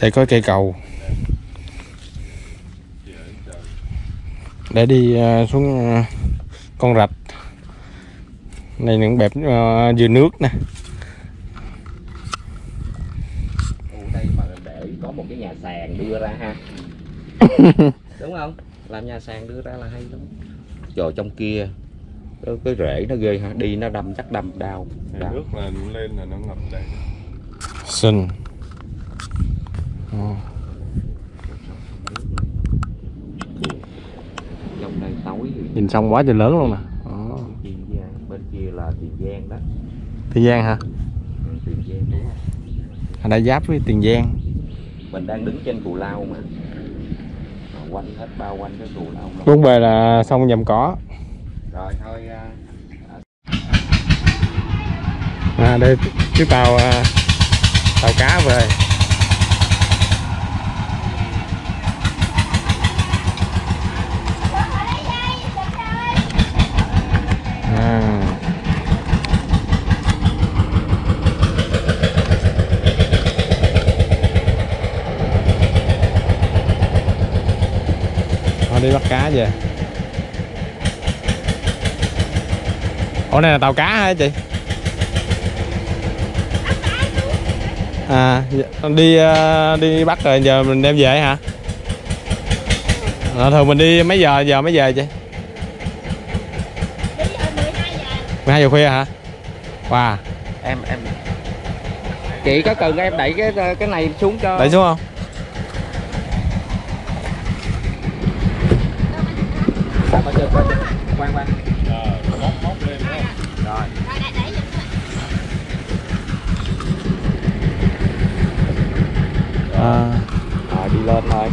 đây có cây cầu. Để đi ờ, xuống ờ, con rạch. Này những bẹp ờ, dừa nước nè. Ồ, đây mà để có một cái nhà sàn đưa ra ha. Đúng không? Làm nhà sàn đưa ra là hay lắm. Trời trong kia cái, cái rễ nó ghê ha. Đi nó đâm chắc đâm đau. Đau nước là lên là nó ngập đây xinh Ờ, trong đây tối thì nhìn sông quá trời lớn luôn nè. Ờ, Tiền Giang bên kia là Tiền Giang đó. Tiền Giang hả? Ừ, Tiền Giang đúng không à, đã giáp với Tiền Giang. Mình đang đứng trên cù lao mà. Mà quanh hết bao quanh cái cù lao luôn. bốn bề là sông dầm cỏ. Rồi thôi à, à, đây cái tàu à, tàu cá về à. Thôi đi bắt cá về Ủa này là tàu cá hả chị? À dạ, đi ờ, đi bắt rồi giờ mình đem về hả? À, thường mình đi mấy giờ giờ mấy về chị? 12 giờ khuya hả? Wow, em em chị có cần em đẩy cái cái này xuống cho đẩy xuống không? Sao mà chưa có quan quan móc móc lên đúng không rồi À, rồi đi lên thôi.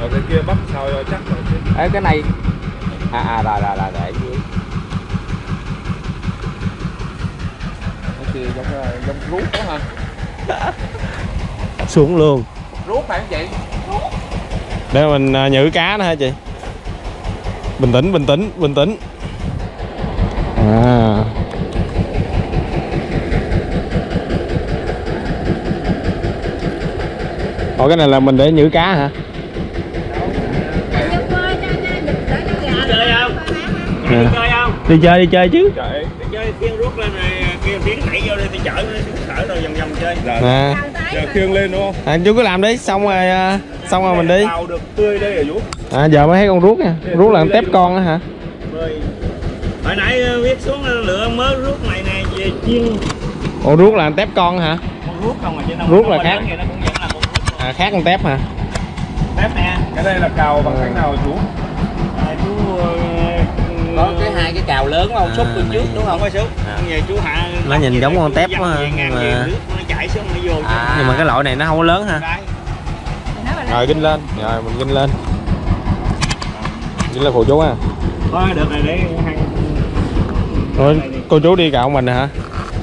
Ở cái kia bắt sao cho chắc rồi chứ. Ê, cái này. À à rồi rồi rồi để dưới. Cái kia giống ờ, giống rút đó ha xuống luôn. Rút phải không chị để mình à, nhử cá nữa hả chị? Bình tĩnh, bình tĩnh, bình tĩnh. À. Ủa cái này là mình để nhử cá hả? chơi không À. đi chơi không Đi chơi đi chơi chứ. chạy đi chơi khiêng rút lên này kia tiếng đẩy vô đây tôi chở nó xuống sở rồi vòng vòng chơi dạ À, giờ khiêng lên đúng không à chú cứ làm đi, xong rồi à, xong rồi mình đi. tàu được tươi đây ở chú À giờ mới thấy con ruốc nha. Ruốc là con tép con á hả? hồi nãy ờ, viết xuống lựa mớ rút này nè về chiên Con ruốc là con tép con hả? con rút không mà chứ Rút là khác. lớn vậy nó cũng vẫn là con rút À khác con tép hả? tép nè cái đây là cào bằng cách nào chú à, chú ờ, có cái hai cái cào lớn không xúc bên trước đúng không có xúc về chú hạ Nó nhìn giống con tép quá ha, mà- nó chảy xuống nó vô À. Nhưng mà cái loại này nó không có lớn ha. Rồi ginh lên, rồi mình ginh lên. Ginh lên phụ chú ha. thôi được rồi để hai Rồi cô chú đi cạo mình hả?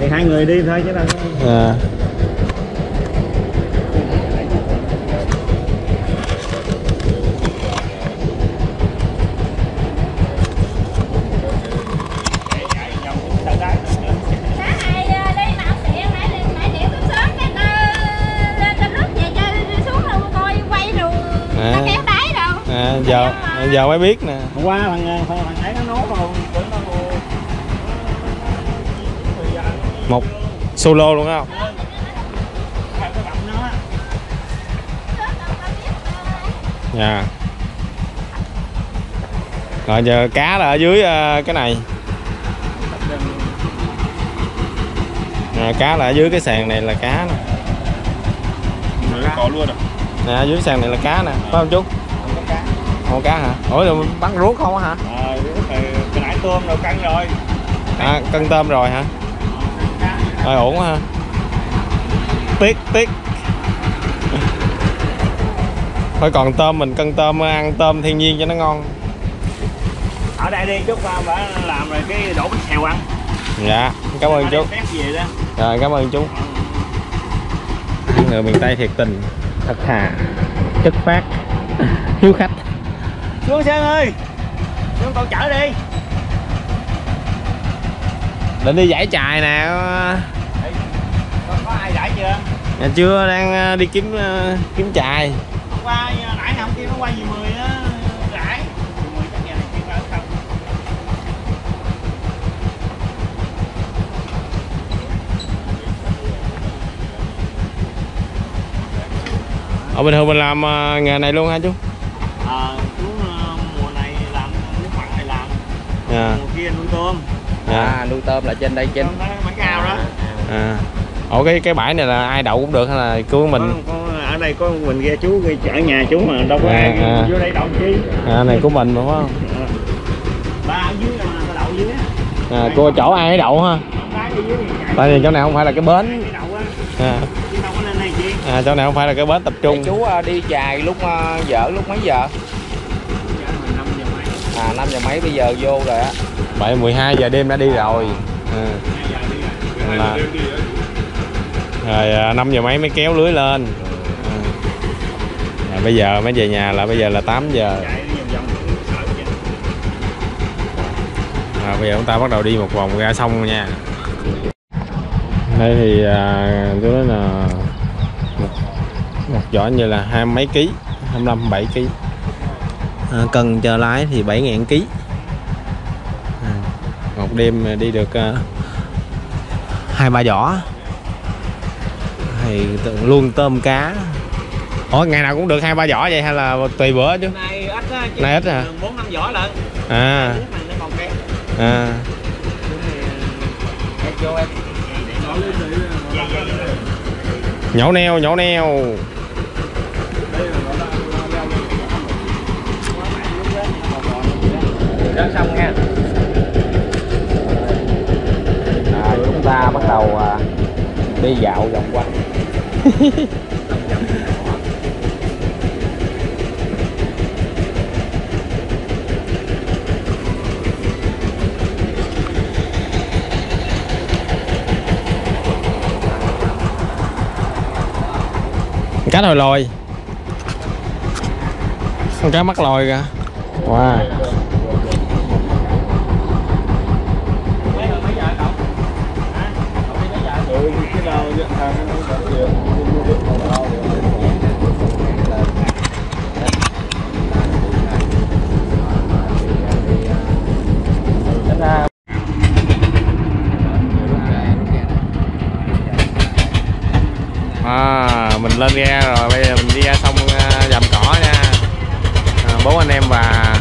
thì hai người đi thôi chứ đâu có À. sáng nay ờ, đi mạo xịn nãy đi nãy điện thức sớm cái ta lên trên nước về chơi đi xuống đâu coi quay rồi À. nó kéo đáy đâu à giờ giờ mới biết nè. hôm qua thằng thằng thằng ấy nó nốt rồi bữa nó Một solo luôn không? Dạ. Rồi giờ cá là ở dưới ờ, cái này. À, cá là ở dưới cái sàn này là cá nè. Có luôn à Nè ở dưới sàn này là cá nè, phải không chú? Có cá hả? Ủa rồi bắt ruốc không á hả? Ờ, cái cái nãy tôm đâu căng rồi À cân tôm rồi hả? Rồi ổn quá ha. Tiếc tiếc. Thôi còn tôm mình cân tôm ăn tôm thiên nhiên cho nó ngon. ở đây đi chút qua bả làm rồi cái đổ bánh xèo ăn Dạ, cảm ơn chú. Rồi cảm ơn chú. Người miền Tây thiệt tình, thật thà, chất phát, hiếu khách. Xuống sơn ơi xuống con chở đi Định đi giải chài nè. có, có ai giải chưa Nhà chưa đang ờ, đi kiếm ờ, kiếm chài Hôm qua nãy hôm kia nó quay gì 10 á rải. 10 chắc nhà này kia ra không. ở bình thường mình làm ờ, nghề này luôn hả chú à, mùa kia nuôi tôm. à, à nuôi tôm là trên đây trên bán cao đó. à. ủa cái cái bãi này là ai đậu cũng được hay là của mình Có, có, ở đây có mình ghe chú ghe ở nhà chú mà đâu có À, ai à. vô đây đậu chi. à này của mình mà phải không Ba ở dưới là đậu dưới á. à, cô chỗ ai ấy đậu ha tại vì chỗ này không phải là cái bến à, Chứ đâu có lên đây chi. à chỗ này không phải là cái bến tập trung chú à, đi chài lúc à, dở lúc mấy giờ Dạ, mà năm giờ mấy, à 5 giờ mấy bây giờ vô rồi á bảy 12 giờ đêm đã đi rồi ừ. à. rồi. là rồi 5 giờ mấy mới kéo lưới lên à. À, bây giờ mới về nhà là bây giờ là 8 giờ à, bây giờ chúng ta bắt đầu đi một vòng ra sông nha đây thì à, tôi nói là một, một giỏ như là hai mấy ký 25 7 ký à, cân cho lái thì 7 ngàn ký. À, một đêm đi được à, hai ba giỏ. Thì luôn tôm cá. Ủa ngày nào cũng được hai ba giỏ vậy hay là tùy bữa chứ? Này ít á, Này ít à? bốn năm vỏ lận. à. À. Nhổ neo nhổ neo đến xong nha. À, chúng ta bắt đầu à, đi dạo vòng quanh. Cá hồi lòi con cá mắt lòi kìa. Wow mình lên ghe rồi bây giờ mình đi ra sông ờ, dầm cỏ nha. À, bốn anh em và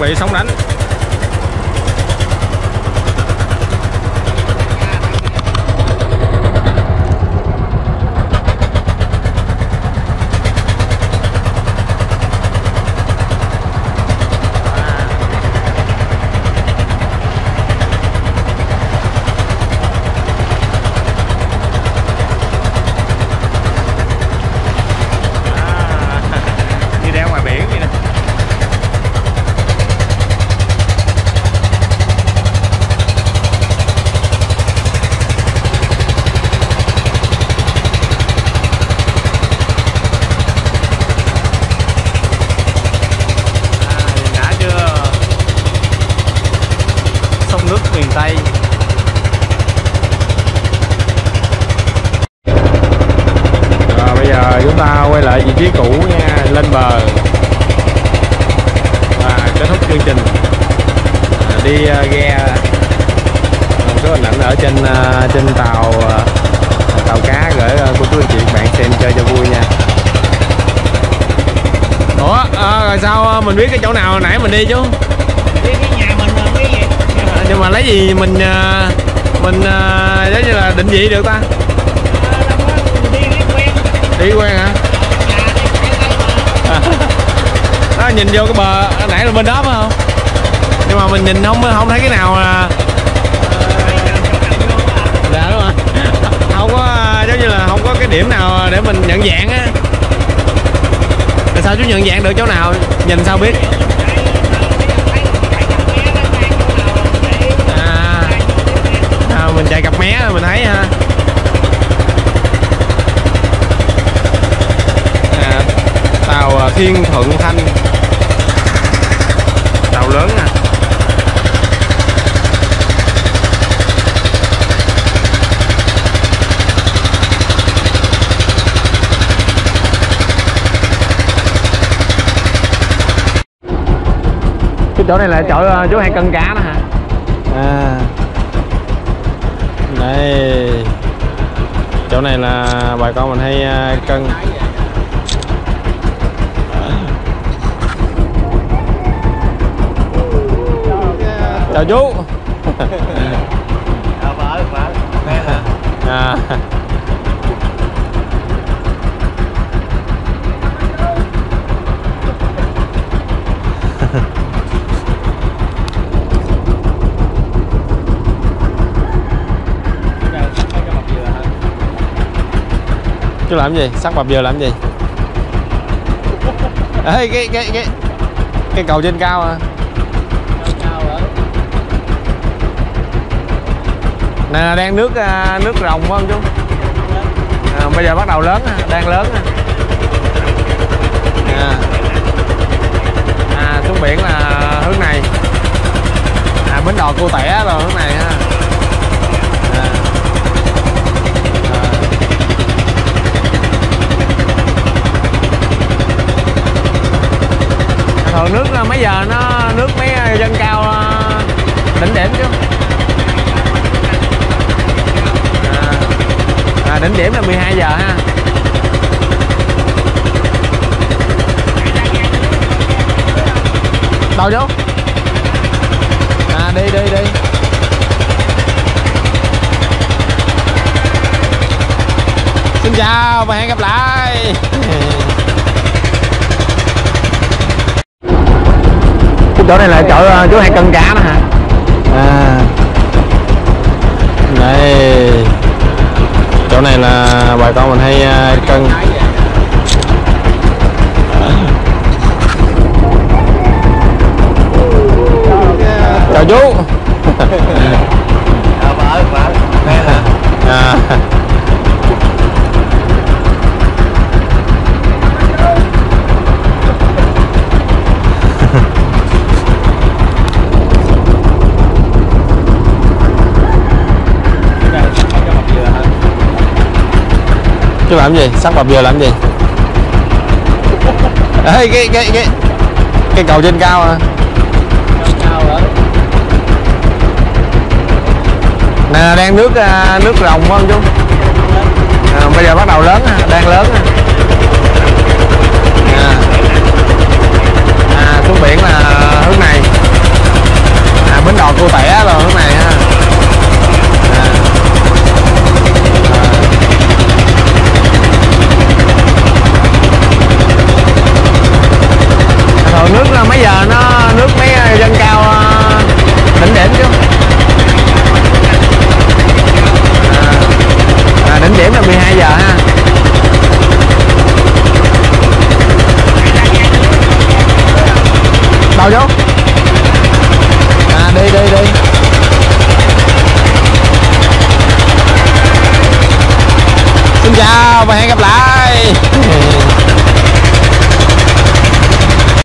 bị sóng đánh À, như đeo ngoài biển vậy nè À, nhìn đã chưa sông nước miền Tây Rồi bây giờ chúng ta quay lại vị trí cũ nha, lên bờ và kết thúc chương trình à, đi à, ghe một số hình ảnh ở trên à, trên tàu à, tàu cá gửi à, cô chú anh chị bạn xem chơi cho vui nha. Ủa à, rồi sao à, mình biết cái chỗ nào nãy mình đi chứ? Đi cái nhà mình là cái gì? À, nhưng mà lấy gì mình à, mình à, giống như là định vị được ta? À, đi biết quen. Đi quen hả? Đây mà. đó nhìn vô cái bờ nãy là bên đó phải không nhưng mà mình nhìn không không thấy cái nào là dạ đúng rồi. Không có à, giống như là không có cái điểm nào để mình nhận dạng á. Tại sao chú nhận dạng được chỗ nào? Nhìn sao biết? À, à mình chạy cặp mé mình thấy ha à, tàu à, Thiên Thuận Thanh. Tàu lớn nè à. Chỗ này là chỗ à, chú hay cân cá đó hả? À. Đây. Chỗ này là bà con mình hay à, cân. Chào chú à. chú làm gì? Sắc bập giờ làm gì? Ê, cái cái cái cái cầu trên cao à. Này là đang nước à, nước rồng phải không chú? À, bây giờ bắt đầu lớn đang lớn à. À. xuống biển là hướng này. À bến đò cô tẻ rồi hướng này ha à. À thường nước mấy giờ nó nước mấy ờ, dân cao ờ, đỉnh điểm chứ? À, à, đỉnh điểm là 12 giờ ha. Đâu chú à đi đi đi. Xin chào và hẹn gặp lại. chỗ này là chỗ ờ, chú hai cân cá đó hả? À. Đây chỗ này là bà con mình hay ờ, cân. Chào chú. chứ làm gì? Sắc vào bìa làm gì? Ê, cái cái cái cái cầu trên cao à nè đang nước à, nước rồng không chú. À, bây giờ bắt đầu lớn đang lớn. À, à xuống biển là hướng này. À bến đò cô tẻ là hướng này.